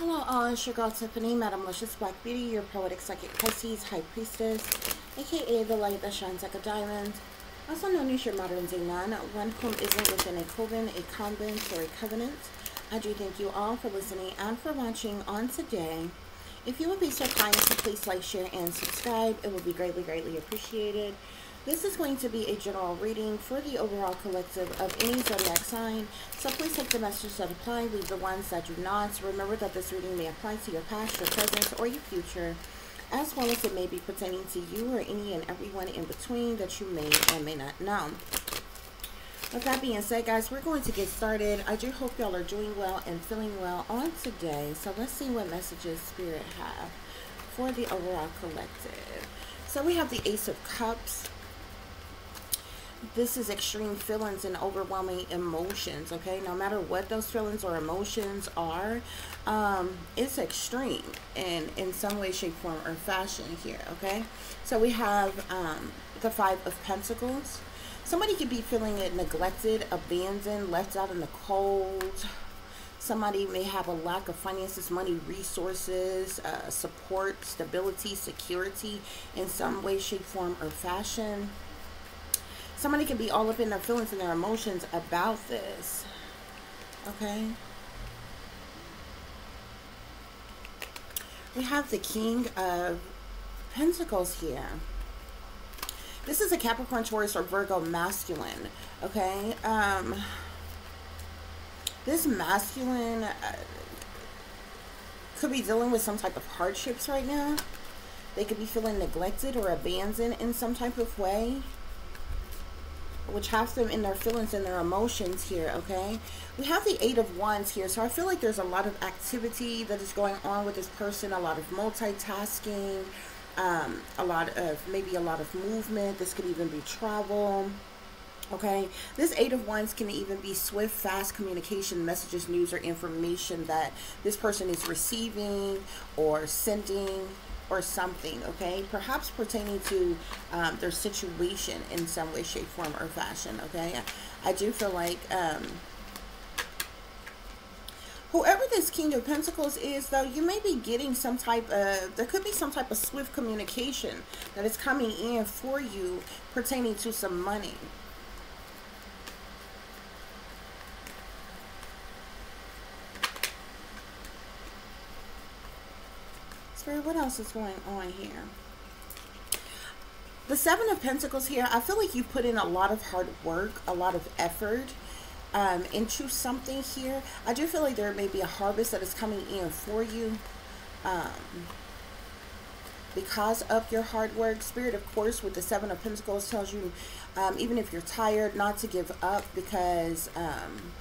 Hello all, it's your girl Tiffany, Madam Luscious Black Beauty, your poetic psychic Pisces, High Priestess, aka the light that shines like a diamond, also known as your modern day nun, one whom isn't within a coven, a convent, or a covenant. I do thank you all for listening and for watching on today. If you would be so kind to please like, share, and subscribe, it would be greatly, greatly appreciated. This is going to be a general reading for the overall collective of any zodiac sign. So please take the messages that apply, leave the ones that do not. Remember that this reading may apply to your past, your present, or your future, as well as it may be pertaining to you or any and everyone in between that you may or may not know. With that being said, guys, we're going to get started. I do hope y'all are doing well and feeling well on today. So let's see what messages Spirit have for the overall collective. So we have the Ace of Cups this is extreme feelings and overwhelming emotions okay? No matter what those feelings or emotions are um, it's extreme in in some way shape form or fashion here okay? So we have um, the five of pentacles. Somebody could be feeling it neglected abandoned left out in the cold. Somebody may have a lack of finances money resources uh, support stability security in some way shape form or fashion somebody can be all up in their feelings and their emotions about this. Okay? We have the King of Pentacles here. This is a Capricorn, Taurus, or Virgo masculine. Okay? Um, this masculine uh, could be dealing with some type of hardships right now. They could be feeling neglected or abandoned in some type of way which has them in their feelings and their emotions here, okay? We have the Eight of Wands here, so I feel like there's a lot of activity that is going on with this person, a lot of multitasking, um, a lot of, maybe a lot of movement. This could even be travel. Okay, this Eight of Wands can even be swift, fast communication, messages, news, or information that this person is receiving or sending or something, okay? Perhaps pertaining to um, their situation in some way, shape, form, or fashion, okay? I do feel like um, whoever this King of Pentacles is, though, you may be getting some type of, there could be some type of swift communication that is coming in for you pertaining to some money, Spirit, what else is going on here? The Seven of Pentacles here, I feel like you put in a lot of hard work, a lot of effort um, into something here. I do feel like there may be a harvest that is coming in for you. Um, because of your hard work. Spirit, of course, with the Seven of Pentacles tells you, um, even if you're tired, not to give up because um,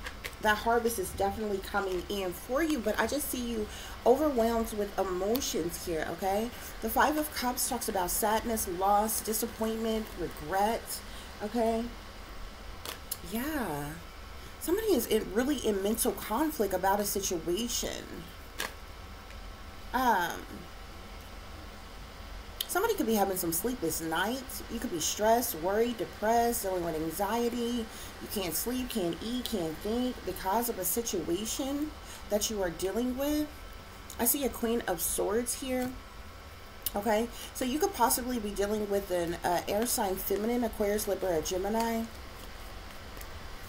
that harvest is definitely coming in for you but i just see you overwhelmed with emotions here okay? The five of cups talks about sadness loss disappointment regret okay? Yeah. Somebody is in, really in mental conflict about a situation. Um Somebody could be having some sleepless nights. You could be stressed, worried, depressed, dealing with anxiety. You can't sleep, can't eat, can't think because of a situation that you are dealing with. I see a Queen of Swords here. Okay, so you could possibly be dealing with an uh, air sign feminine, Aquarius, Libra, or Gemini.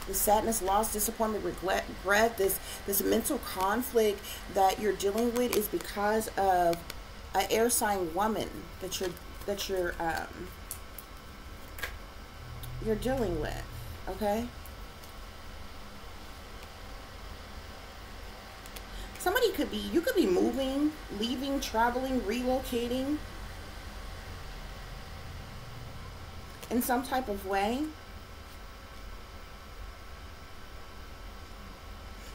The sadness, loss, disappointment, regret, regret, this this mental conflict that you're dealing with is because of an air sign woman that you're that you're um, you're dealing with okay? Somebody could be you could be moving leaving traveling relocating in some type of way.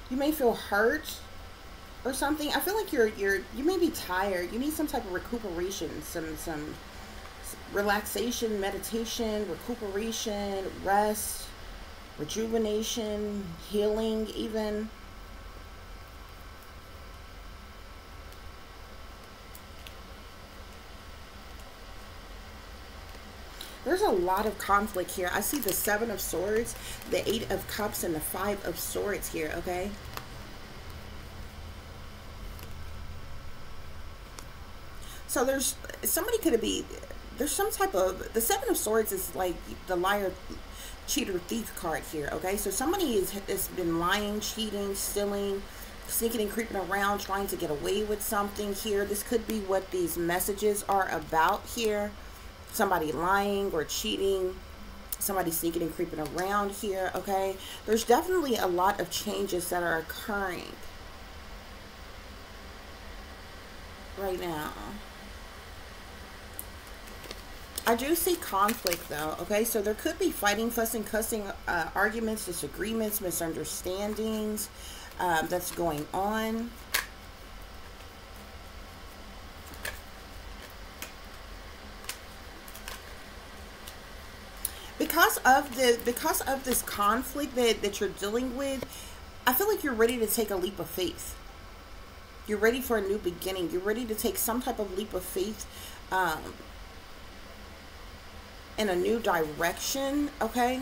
You may feel hurt or something. I feel like you're you're you may be tired. You need some type of recuperation, some some relaxation, meditation, recuperation, rest, rejuvenation, healing even. There's a lot of conflict here. I see the Seven of Swords, the Eight of Cups, and the Five of Swords here, okay? So there's somebody could be there's some type of the seven of swords is like the liar cheater thief card here okay? So somebody is has been lying cheating stealing sneaking and creeping around trying to get away with something here. This could be what these messages are about here. Somebody lying or cheating somebody sneaking and creeping around here okay? There's definitely a lot of changes that are occurring right now I do see conflict though, okay? So there could be fighting, fussing, cussing, uh, arguments, disagreements, misunderstandings um, that's going on. Because of the because of this conflict that, that you're dealing with, I feel like you're ready to take a leap of faith. You're ready for a new beginning. You're ready to take some type of leap of faith. Um, in a new direction, okay?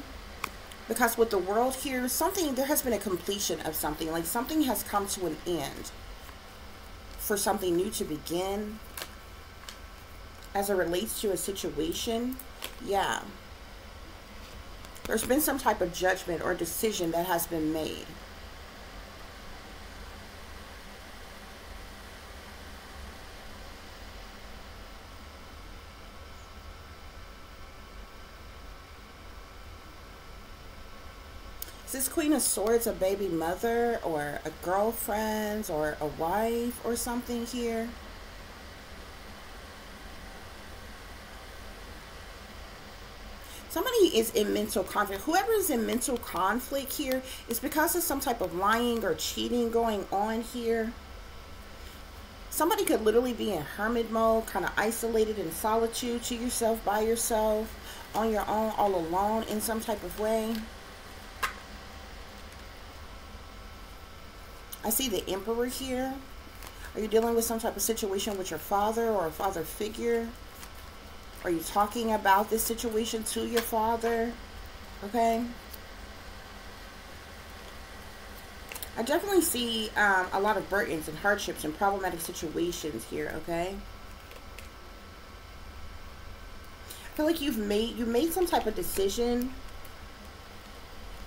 Because with the world here, something, there has been a completion of something. Like something has come to an end for something new to begin. As it relates to a situation, yeah. There's been some type of judgment or decision that has been made. This Queen of Swords a baby mother or a girlfriend or a wife or something here? Somebody is in mental conflict. Whoever is in mental conflict here is because of some type of lying or cheating going on here. Somebody could literally be in hermit mode, kind of isolated in solitude to yourself, by yourself, on your own, all alone in some type of way. I see the emperor here. Are you dealing with some type of situation with your father or a father figure? Are you talking about this situation to your father? Okay. I definitely see um, a lot of burdens and hardships and problematic situations here, okay? I feel like you've made you made some type of decision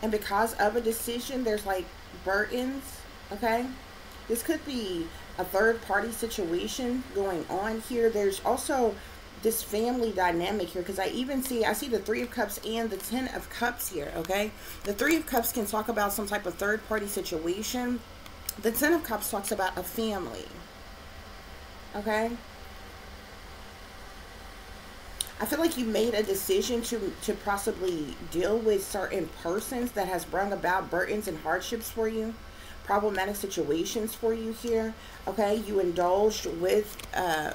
and because of a decision there's like burdens okay? This could be a third party situation going on here. There's also this family dynamic here because I even see I see the three of cups and the ten of cups here okay? The three of cups can talk about some type of third party situation. The ten of cups talks about a family okay? I feel like you made a decision to to possibly deal with certain persons that has brought about burdens and hardships for you problematic situations for you here. Okay, you indulged with uh,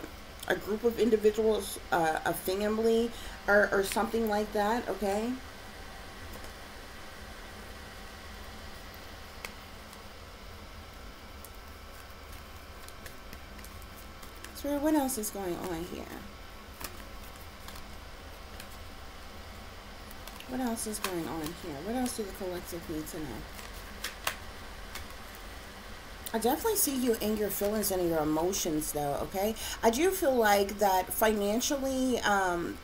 a group of individuals, uh, a family, or, or something like that. Okay. So what else is going on here? What else is going on here? What else do the collective need to know? I definitely see you in your feelings and your emotions though, okay? I do feel like that financially, um,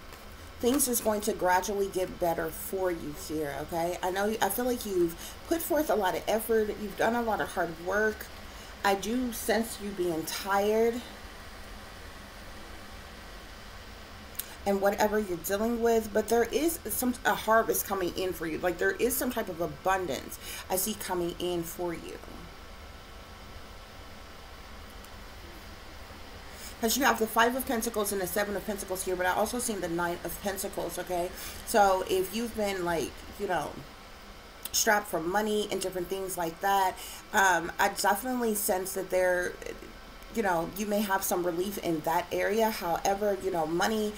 things is going to gradually get better for you here, okay? I know, I feel like you've put forth a lot of effort. You've done a lot of hard work. I do sense you being tired. and whatever you're dealing with but there is some a harvest coming in for you like there is some type of abundance i see coming in for you because you have the five of pentacles and the seven of pentacles here but i also seen the nine of pentacles okay? So if you've been like you know strapped for money and different things like that um i definitely sense that there you know you may have some relief in that area. However you know money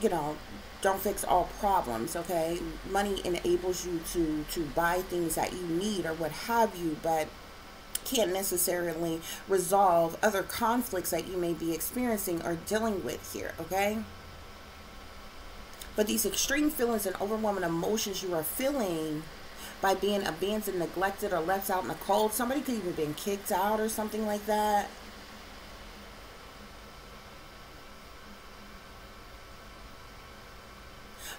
you know don't fix all problems okay? Money enables you to to buy things that you need or what have you but can't necessarily resolve other conflicts that you may be experiencing or dealing with here, okay? But these extreme feelings and overwhelming emotions you are feeling by being abandoned, neglected, or left out in the cold, somebody could even been kicked out or something like that.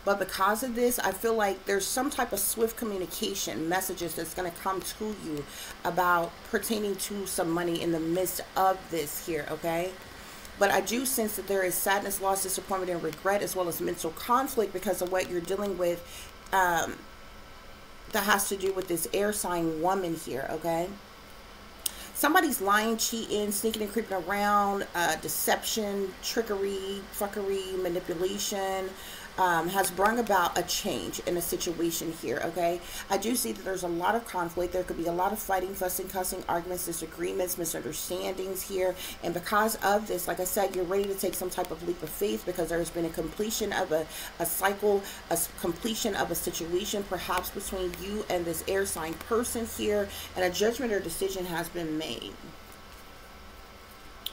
But because of this, I feel like there's some type of swift communication messages that's going to come to you about pertaining to some money in the midst of this here, okay? But I do sense that there is sadness, loss, disappointment, and regret, as well as mental conflict because of what you're dealing with um, that has to do with this air sign woman here, okay? Somebody's lying, cheating, sneaking and creeping around, uh, deception, trickery, fuckery, manipulation, um, has brought about a change in a situation here, okay? I do see that there's a lot of conflict. There could be a lot of fighting, fussing, cussing, arguments, disagreements, misunderstandings here. And because of this, like I said, you're ready to take some type of leap of faith because there's been a completion of a, a cycle, a completion of a situation, perhaps between you and this air sign person here, and a judgment or decision has been made.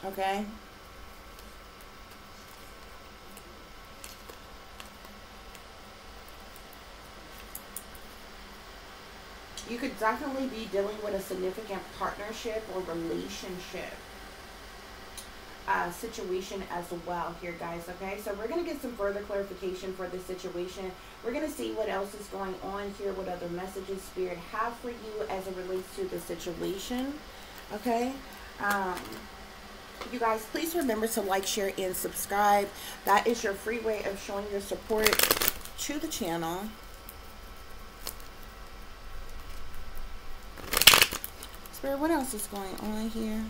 Okay? You could definitely be dealing with a significant partnership or relationship uh, situation as well here guys okay? So we're going to get some further clarification for this situation. We're going to see what else is going on here what other messages spirit have for you as it relates to the situation okay? Um, you guys please remember to like share and subscribe. That is your free way of showing your support to the channel What else is going on here?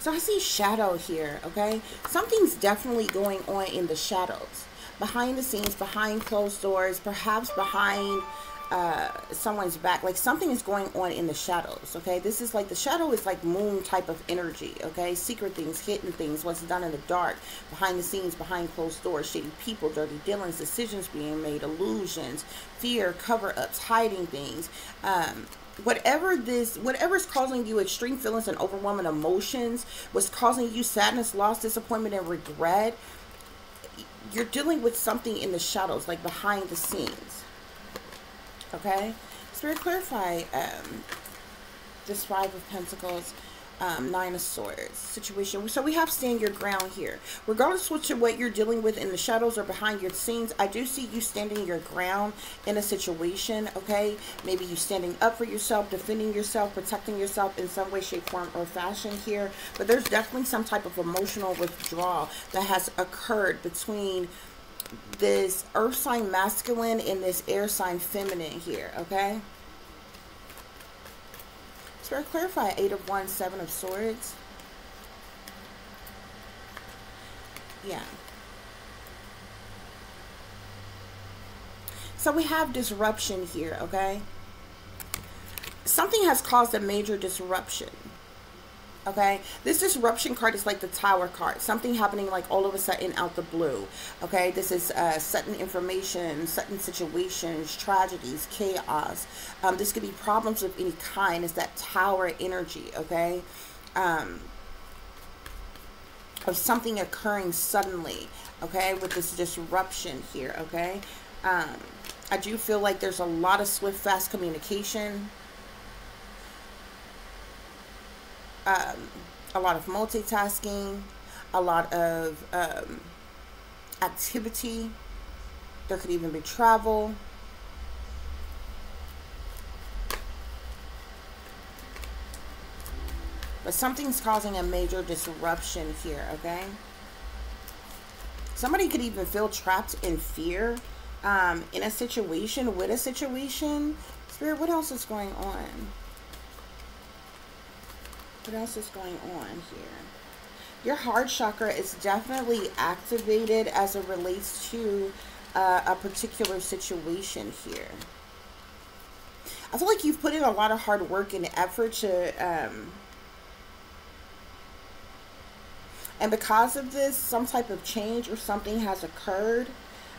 So I see shadow here, okay? Something's definitely going on in the shadows. Behind the scenes, behind closed doors, perhaps behind uh, someone's back. Like something is going on in the shadows, okay? This is like, the shadow is like moon type of energy, okay? Secret things, hidden things, what's done in the dark, behind the scenes, behind closed doors, shady people, dirty dealings, decisions being made, illusions, fear, cover-ups, hiding things. Um, whatever this whatever's causing you extreme feelings and overwhelming emotions what's causing you sadness loss disappointment and regret you're dealing with something in the shadows like behind the scenes Okay? Spirit clarify um, this Five of Pentacles, um, Nine of Swords situation. So we have stand your ground here. Regardless of what you're dealing with in the shadows or behind your scenes, I do see you standing your ground in a situation, okay? Maybe you standing up for yourself, defending yourself, protecting yourself in some way, shape, form, or fashion here. But there's definitely some type of emotional withdrawal that has occurred between this earth sign masculine and this air sign feminine here, okay? Spirit clarify eight of wands, seven of swords. Yeah. So we have disruption here, okay? Something has caused a major disruption okay? This disruption card is like the tower card. Something happening like all of a sudden out the blue okay? This is uh, sudden information sudden situations tragedies chaos. Um, this could be problems of any kind. Is that tower energy okay? Um, of something occurring suddenly okay with this disruption here okay? Um, I do feel like there's a lot of swift fast communication um, a lot of multitasking, a lot of um, activity. There could even be travel. But something's causing a major disruption here, okay? Somebody could even feel trapped in fear um, in a situation, with a situation. Spirit, what else is going on? What else is going on here? Your heart chakra is definitely activated as it relates to uh, a particular situation here. I feel like you've put in a lot of hard work and effort to, um, and because of this, some type of change or something has occurred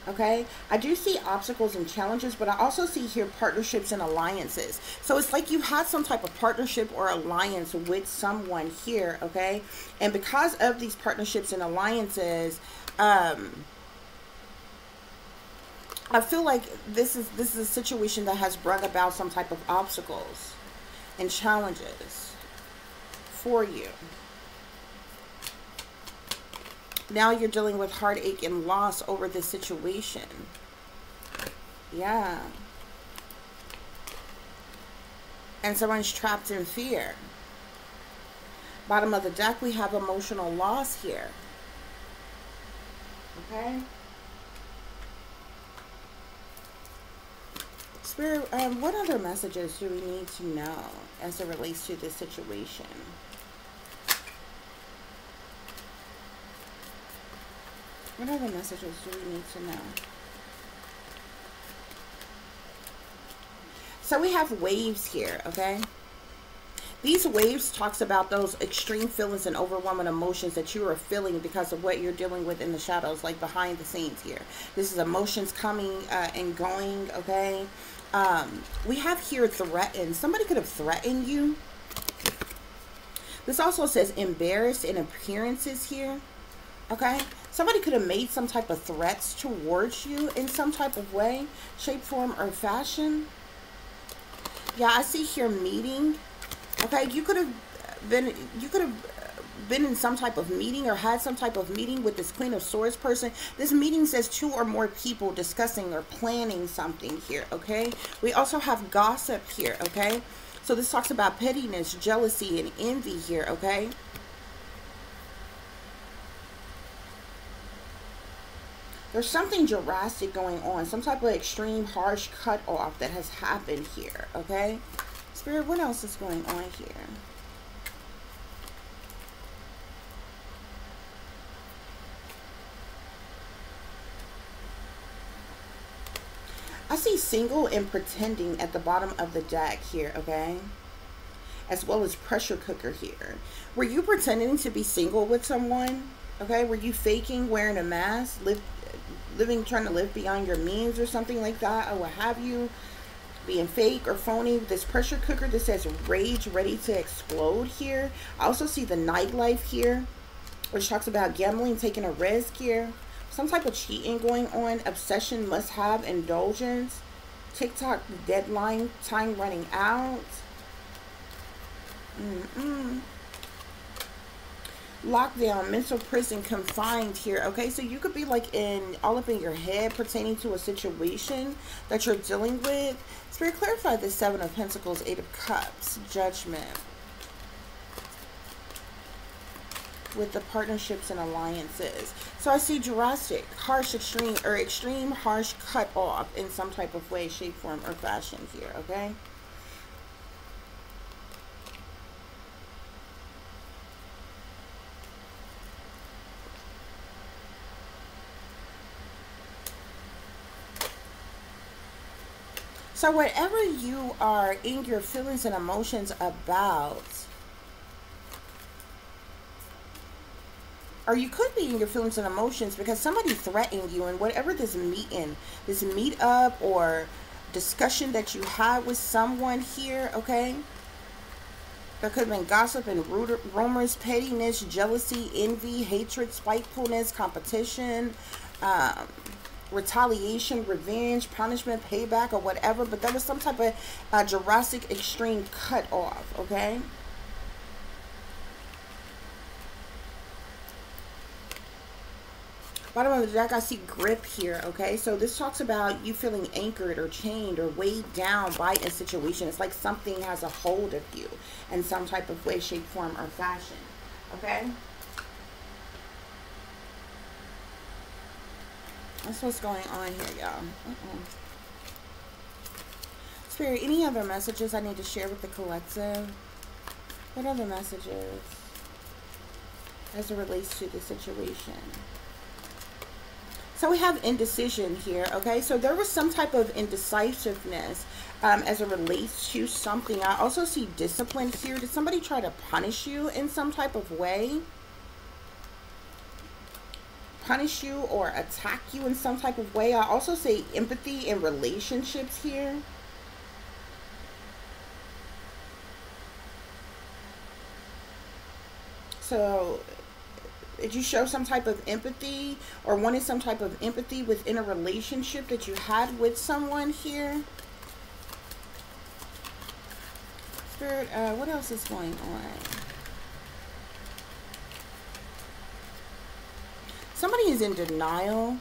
okay? I do see obstacles and challenges but i also see here partnerships and alliances. So it's like you had some type of partnership or alliance with someone here okay? And because of these partnerships and alliances um i feel like this is this is a situation that has brought about some type of obstacles and challenges for you Now you're dealing with heartache and loss over this situation. Yeah. And someone's trapped in fear. Bottom of the deck, we have emotional loss here. Okay? Spirit, um, what other messages do we need to know as it relates to this situation? What other messages do we need to know? So we have waves here, okay? These waves talks about those extreme feelings and overwhelming emotions that you are feeling because of what you're dealing with in the shadows, like behind the scenes here. This is emotions coming uh, and going, okay? Um, we have here threatened. Somebody could have threatened you. This also says embarrassed in appearances here, okay? Somebody could have made some type of threats towards you in some type of way, shape, form, or fashion. Yeah, I see here meeting. Okay, you could have been, you could have been in some type of meeting or had some type of meeting with this Queen of Swords person. This meeting says two or more people discussing or planning something here, okay? We also have gossip here, okay? So this talks about pettiness, jealousy, and envy here, okay? There's something drastic going on. Some type of extreme, harsh cut off that has happened here. Okay? Spirit, what else is going on here? I see single and pretending at the bottom of the deck here, okay? As well as pressure cooker here. Were you pretending to be single with someone? Okay, were you faking wearing a mask? Live, living, trying to live beyond your means or something like that, or what have you, being fake or phony. This pressure cooker that says rage ready to explode here. I also see the nightlife here, which talks about gambling, taking a risk here. Some type of cheating going on, obsession, must have, indulgence. Tick tock deadline, time running out. Mm-mm lockdown, mental prison, confined here. Okay, so you could be like in all up in your head pertaining to a situation that you're dealing with. Spirit, clarify the Seven of Pentacles, Eight of Cups, Judgment. With the partnerships and alliances. So I see drastic, harsh, extreme, or extreme, harsh cut off in some type of way, shape, form, or fashion here, okay? So whatever you are in your feelings and emotions about, or you could be in your feelings and emotions because somebody threatened you and whatever this meeting, this meet up or discussion that you had with someone here, okay? There could have been gossip and rumors, pettiness, jealousy, envy, hatred, spitefulness, competition, um, retaliation, revenge, punishment, payback, or whatever, but there was some type of uh, Jurassic extreme cut off, okay? Bottom of the deck, I see grip here, okay? So this talks about you feeling anchored or chained or weighed down by a situation. It's like something has a hold of you in some type of way, shape, form, or fashion, okay? That's what's going on here, y'all. Uh -uh. Spirit, any other messages I need to share with the collective? What other messages as it relates to the situation? So we have indecision here, okay? So there was some type of indecisiveness um, as it relates to something. I also see discipline here. Did somebody try to punish you in some type of way? Punish you or attack you in some type of way. I also say empathy in relationships here. So, did you show some type of empathy or wanted some type of empathy within a relationship that you had with someone here? Spirit, uh, what else is going on? Somebody is in denial.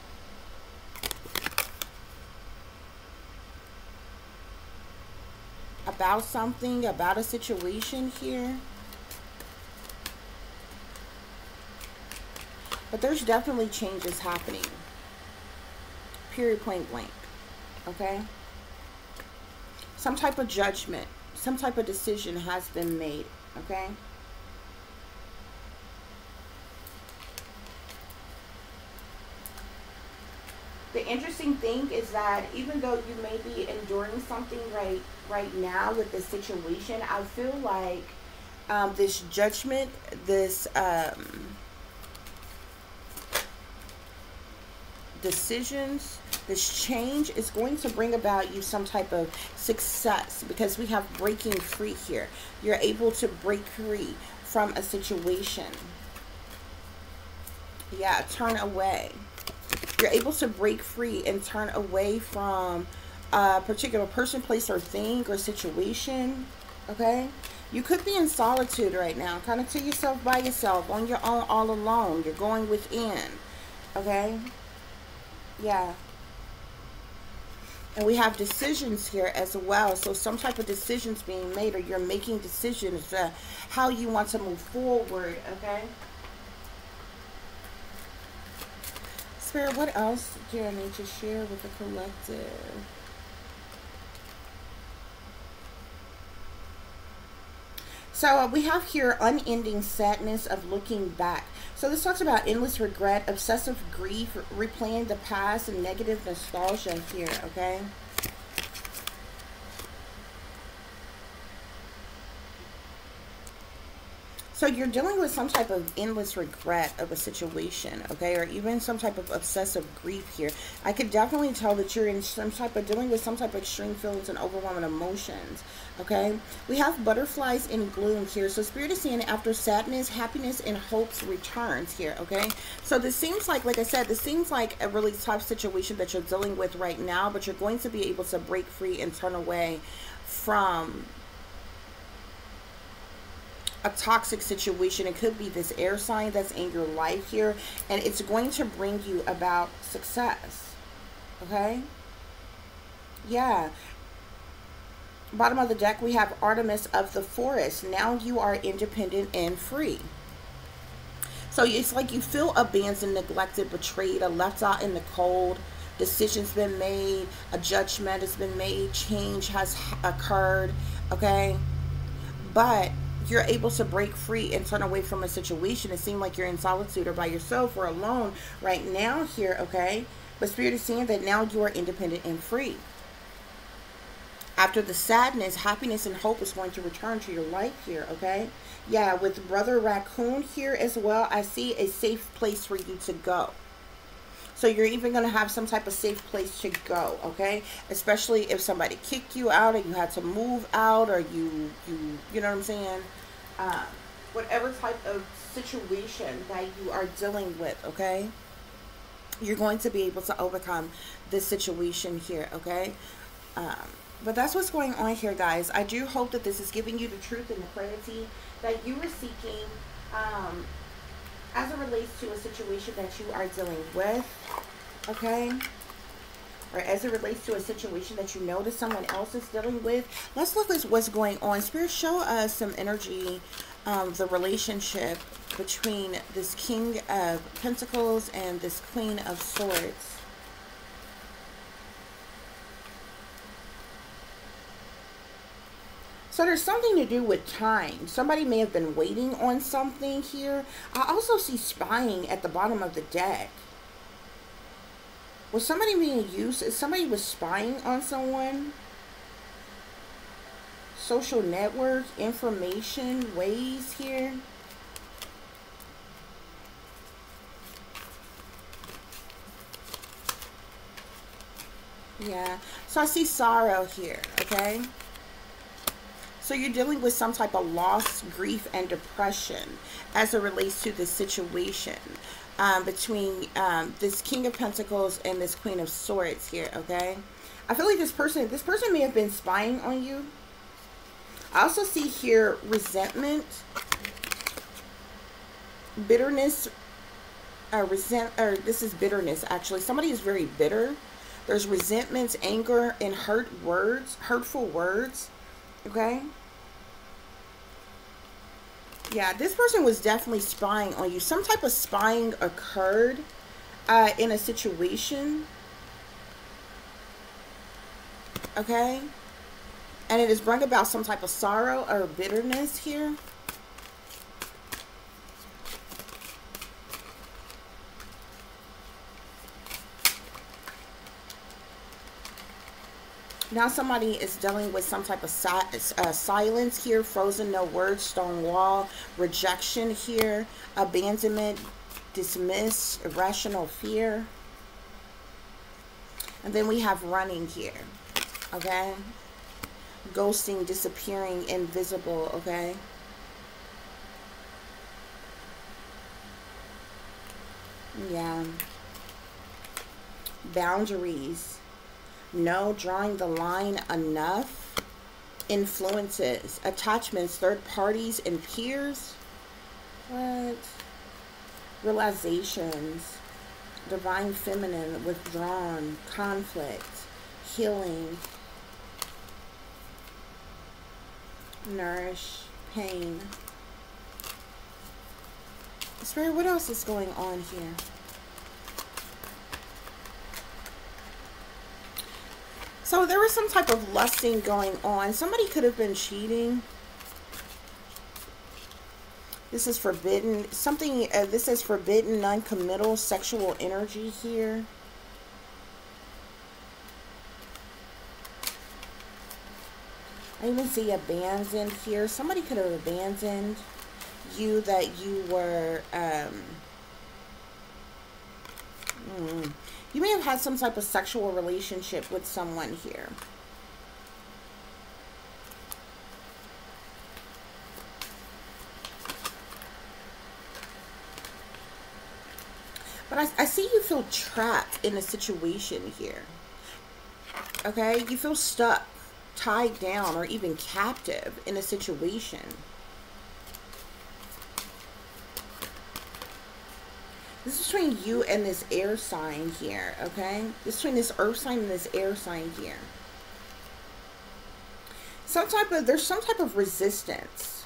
About something, about a situation here. But there's definitely changes happening. Period, point blank. Okay? Some type of judgment, some type of decision has been made. Okay? The interesting thing is that even though you may be enduring something right right now with this situation, I feel like um, this judgment, this um, decisions, this change is going to bring about you some type of success because we have breaking free here. You're able to break free from a situation. Yeah, turn away. You're able to break free and turn away from a particular person, place, or thing or situation. Okay? You could be in solitude right now, kind of to yourself by yourself, on your own, all alone. You're going within. Okay? Yeah. And we have decisions here as well. So some type of decisions being made or you're making decisions uh, how you want to move forward. Okay? Spirit, what else do I need to share with the collective? So uh, we have here unending sadness of looking back. So this talks about endless regret, obsessive grief, replaying the past, and negative nostalgia here, okay? So you're dealing with some type of endless regret of a situation, okay? Or even some type of obsessive grief here. I could definitely tell that you're in some type of dealing with some type of extreme feelings and overwhelming emotions, okay? We have butterflies in gloom here. So Spirit is saying after sadness, happiness and hopes returns here, okay? So this seems like, like I said, this seems like a really tough situation that you're dealing with right now, but you're going to be able to break free and turn away from a toxic situation. It could be this air sign that's in your life here. And it's going to bring you about success. Okay? Yeah. Bottom of the deck, we have Artemis of the Forest. Now you are independent and free. So it's like you feel abandoned, neglected, betrayed, or left out in the cold. Decisions been made, a judgment has been made, change has occurred, okay? But you're able to break free and turn away from a situation. It seemed like you're in solitude or by yourself or alone right now here, okay? But Spirit is saying that now you are independent and free. After the sadness, happiness and hope is going to return to your life here, okay? Yeah, with Brother Raccoon here as well, I see a safe place for you to go. So you're even going to have some type of safe place to go, okay? Especially if somebody kicked you out and you had to move out or you, you, you know what I'm saying? Uh, whatever type of situation that you are dealing with, okay? You're going to be able to overcome this situation here, okay? Um, but that's what's going on here, guys. I do hope that this is giving you the truth and the clarity that you were seeking. Um, as it relates to a situation that you are dealing with, okay? Or as it relates to a situation that you know that someone else is dealing with, let's look at what's going on. Spirit, show us some energy, um, the relationship between this King of Pentacles and this Queen of Swords. So there's something to do with time. Somebody may have been waiting on something here. I also see spying at the bottom of the deck. Was somebody being used? If somebody was spying on someone? Social network, information, ways here. Yeah. So I see sorrow here, okay? So you're dealing with some type of loss, grief, and depression as it relates to this situation um, between um, this King of Pentacles and this Queen of Swords here, okay? I feel like this person, this person may have been spying on you. I also see here resentment, bitterness, uh, resent, or this is bitterness actually. Somebody is very bitter. There's resentments, anger, and hurt words, hurtful words. Okay? Yeah, this person was definitely spying on you. Some type of spying occurred uh, in a situation. Okay? And it has brought about some type of sorrow or bitterness here. Now somebody is dealing with some type of si uh, silence here, frozen, no words, stone wall, rejection here, abandonment, dismiss, irrational fear. And then we have running here, okay? Ghosting, disappearing, invisible, okay? Yeah. Boundaries no, drawing the line enough. Influences, attachments, third parties, and peers. What? Realizations. Divine feminine, withdrawn, conflict, healing. Nourish, pain. Spirit, what else is going on here? So there was some type of lusting going on. Somebody could have been cheating. This is forbidden. Something, uh, this is forbidden, non-committal sexual energy here. I even see abandoned here. Somebody could have abandoned you that you were, um, mm, you may have had some type of sexual relationship with someone here. But I, I see you feel trapped in a situation here. Okay? You feel stuck, tied down, or even captive in a situation. This is between you and this air sign here, okay? This is between this earth sign and this air sign here. Some type of, there's some type of resistance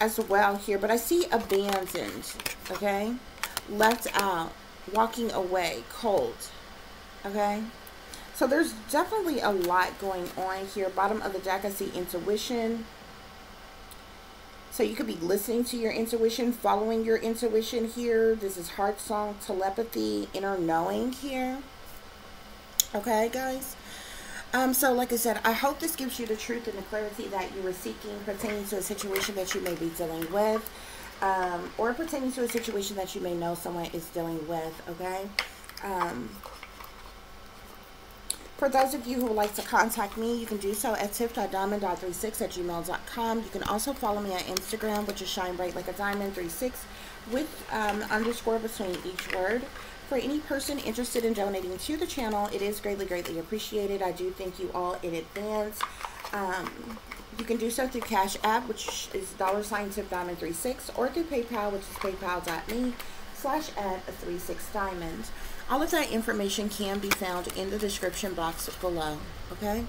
as well here, but I see abandoned, okay? Left out, walking away, cold, okay? So there's definitely a lot going on here. Bottom of the deck, I see intuition, so you could be listening to your intuition, following your intuition here. This is heart song, telepathy, inner knowing here. Okay, guys? Um, so, like I said, I hope this gives you the truth and the clarity that you were seeking pertaining to a situation that you may be dealing with. Um, or pertaining to a situation that you may know someone is dealing with, okay? Um, for those of you who would like to contact me, you can do so at tiff.diamond.36 at gmail.com. You can also follow me on Instagram, which is shine bright like a diamond 36 with um, underscore between each word. For any person interested in donating to the channel, it is greatly, greatly appreciated. I do thank you all in advance. Um, you can do so through Cash App, which is dollar sign tiff diamond 36, or through PayPal, which is paypal.me slash at 36 diamonds. All of that information can be found in the description box below, okay?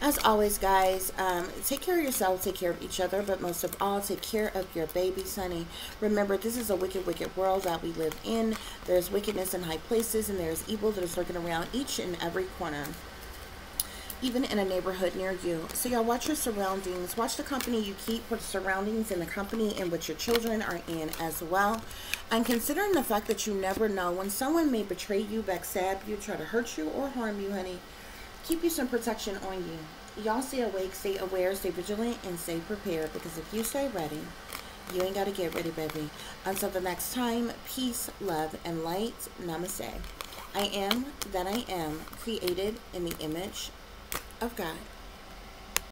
As always, guys, um, take care of yourselves, take care of each other, but most of all, take care of your babies, honey. Remember, this is a wicked, wicked world that we live in. There's wickedness in high places, and there's evil that is lurking around each and every corner even in a neighborhood near you. So y'all watch your surroundings. Watch the company you keep the surroundings and the company in which your children are in as well. And considering the fact that you never know when someone may betray you, backstab you, try to hurt you, or harm you, honey, keep you some protection on you. Y'all stay awake, stay aware, stay vigilant, and stay prepared because if you stay ready, you ain't got to get ready, baby. Until the next time, peace, love, and light. Namaste. I am that I am, created in the image of God.